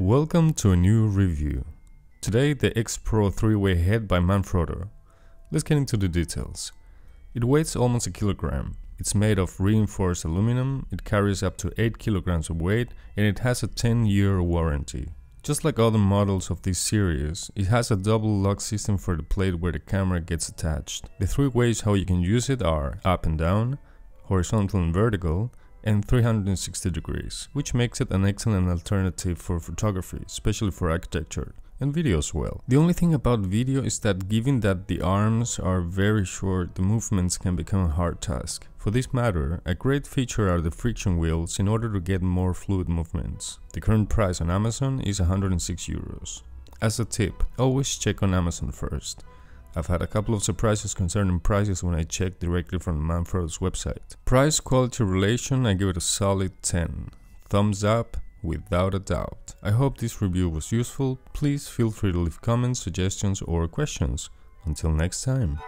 Welcome to a new review. Today the XPRO 3-way head by Manfrotto. Let's get into the details. It weighs almost a kilogram. It's made of reinforced aluminum, it carries up to 8 kilograms of weight, and it has a 10 year warranty. Just like other models of this series, it has a double lock system for the plate where the camera gets attached. The three ways how you can use it are up and down, horizontal and vertical, and 360 degrees, which makes it an excellent alternative for photography, especially for architecture and video as well. The only thing about video is that given that the arms are very short, the movements can become a hard task. For this matter, a great feature are the friction wheels in order to get more fluid movements. The current price on Amazon is 106 euros. As a tip, always check on Amazon first. I've had a couple of surprises concerning prices when I checked directly from Manfrotto's website. Price quality relation, I give it a solid 10. Thumbs up, without a doubt. I hope this review was useful. Please feel free to leave comments, suggestions, or questions. Until next time.